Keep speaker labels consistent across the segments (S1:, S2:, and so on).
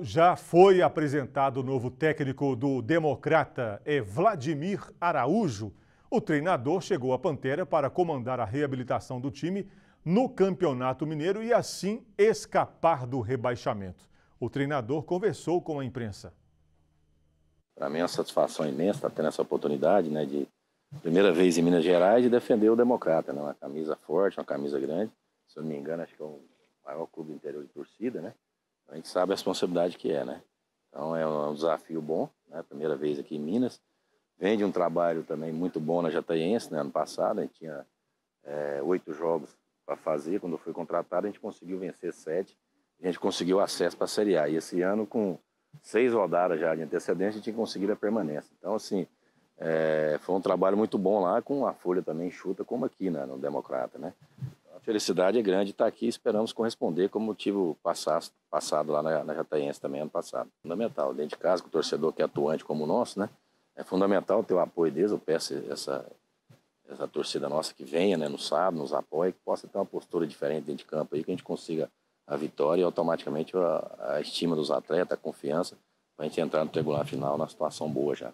S1: Já foi apresentado o novo técnico do Democrata, é Vladimir Araújo. O treinador chegou à Pantera para comandar a reabilitação do time no Campeonato Mineiro e assim escapar do rebaixamento. O treinador conversou com a imprensa.
S2: Para mim é uma satisfação imensa estar tendo essa oportunidade, né, de primeira vez em Minas Gerais de defender o Democrata, né, uma camisa forte, uma camisa grande. Se eu não me engano, acho que é o maior clube interior de torcida, né? A gente sabe a responsabilidade que é, né? Então é um desafio bom, né? Primeira vez aqui em Minas. Vem de um trabalho também muito bom na Jataiense, né? Ano passado a gente tinha é, oito jogos para fazer. Quando fui contratado, a gente conseguiu vencer sete. A gente conseguiu acesso para a Série A. E esse ano, com seis rodadas já de antecedência, a gente conseguiu a permanência. Então, assim, é, foi um trabalho muito bom lá, com a folha também chuta, como aqui né, no Democrata, né? Felicidade é grande estar aqui esperamos corresponder como motivo passado, passado lá na, na Jataiense também ano passado. Fundamental, dentro de casa, com o torcedor que é atuante como o nosso, né? É fundamental ter o apoio deles, eu peço essa, essa torcida nossa que venha né, no sábado, nos apoie, que possa ter uma postura diferente dentro de campo aí, que a gente consiga a vitória e automaticamente a, a estima dos atletas, a confiança, para a gente entrar no regular final na situação boa já.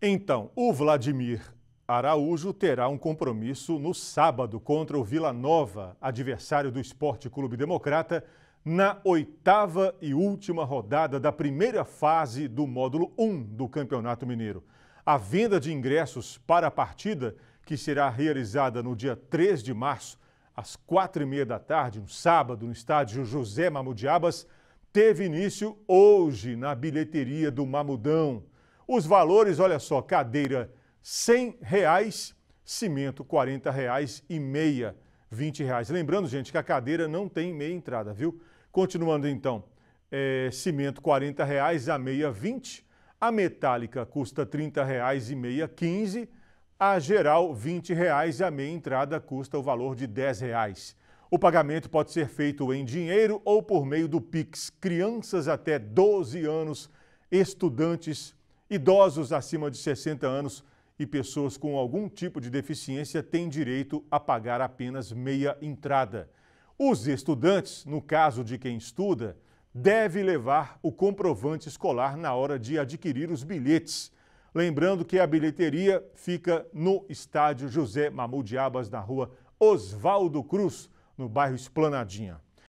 S1: Então, o Vladimir Araújo terá um compromisso no sábado contra o Vila Nova, adversário do Esporte Clube Democrata, na oitava e última rodada da primeira fase do módulo 1 do Campeonato Mineiro. A venda de ingressos para a partida, que será realizada no dia 3 de março, às quatro e meia da tarde, um sábado, no estádio José Mamudiabas, teve início hoje na bilheteria do Mamudão. Os valores, olha só, cadeira 100 reais, cimento 40 reais e meia 20 reais. Lembrando, gente, que a cadeira não tem meia entrada, viu? Continuando então, é, cimento 40 reais, a meia 20, a metálica custa 30 reais e meia 15, a geral 20 reais e a meia entrada custa o valor de 10 reais. O pagamento pode ser feito em dinheiro ou por meio do Pix. Crianças até 12 anos, estudantes, idosos acima de 60 anos e pessoas com algum tipo de deficiência têm direito a pagar apenas meia entrada. Os estudantes, no caso de quem estuda, deve levar o comprovante escolar na hora de adquirir os bilhetes. Lembrando que a bilheteria fica no estádio José Mamud Abas, na rua Oswaldo Cruz, no bairro Esplanadinha.